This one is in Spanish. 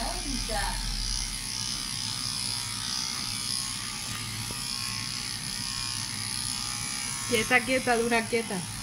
quieta. Quieta, quieta, dura quieta.